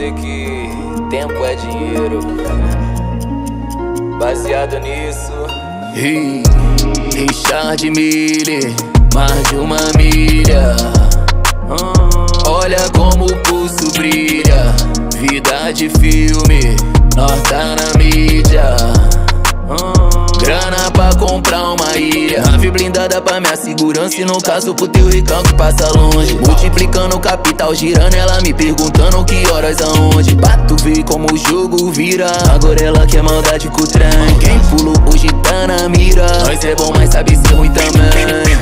dizer que tempo é dinheiro. Baseado nisso. Hey, Richard Mille, mais de uma milha. Olha como o pulso brilha. Vida de filme, nós tá na mídia. Grana pra comprar uma ilha Nave blindada pra minha segurança E no caso pro teu recalque passa longe Multiplicando capital, girando Ela me perguntando que horas aonde. Bato vê como o jogo vira. Agora ela quer maldade com o trem. Quem pulou hoje tá na mira. Nós é bom, mas sabe ser ruim também.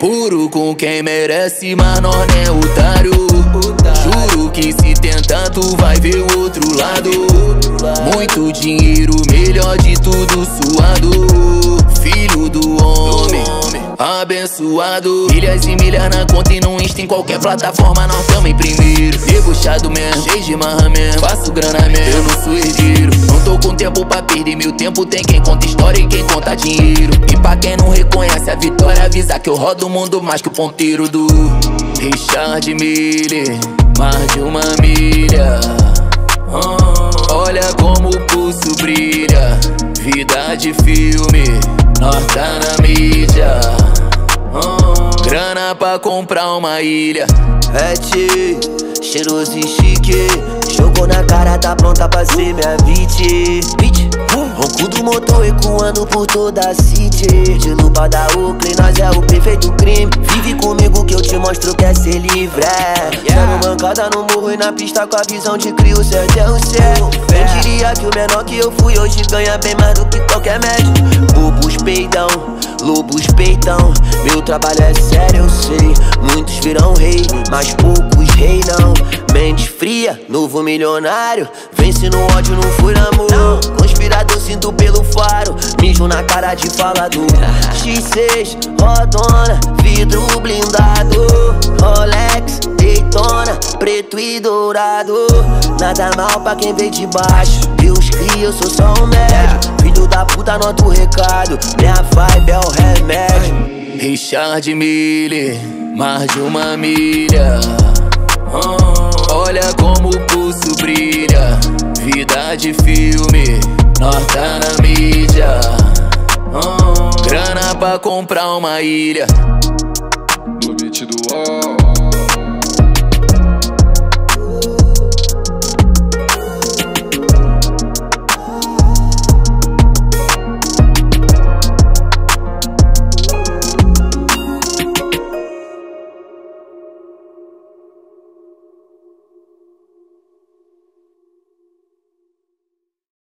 Puro com quem merece, mas nós não é otário. Juro que se tentar tu vai ver o outro lado. Muito dinheiro, melhor de tudo suado abençoado. Milhas e milhas na conta e no Insta Em qualquer plataforma nós tamo em primeiro. Debochado mesmo, cheio de marra mesmo. Faço grana mesmo, eu não sou herdeiro. Não tô com tempo pra perder meu tempo Tem quem conta história e quem conta dinheiro. E pra quem não reconhece a vitória Avisa que eu rodo o mundo mais que o ponteiro do Richard Mille Mais de uma milha. Olha como o pulso brilha. Vida de filme Nós tá na mídia Grana pra comprar uma ilha. É cheiroso e chique. Jogou na cara, tá pronta pra ser minha beat. Ronco do motor ecoando por toda a city. De lupa da Oakley, nós é o perfeito crime. Vive comigo que eu te mostro que é ser livre. É. Dando mancada no morro e na pista com a visão de crio, certo é o céu Quem diria que o menor que eu fui hoje ganha bem mais do que qualquer lobos peitão Meu trabalho é sério, eu sei Muitos virão rei, mas poucos rei não Mente fria, novo milionário. Vence no ódio, não fui amor. Conspirador, sinto pelo faro. Mijo na cara de falador X6, rodona, vidro blindado. Rolex, Daytona, preto e dourado. Nada mal pra quem veio de baixo. Deus cria, eu sou só um médio Filho da puta, nota o recado. Minha vibe é o remédio. Richard Mille, mais de uma milha. Olha como o pulso brilha. Vida de filme, nós tá na mídia. Grana pra comprar uma ilha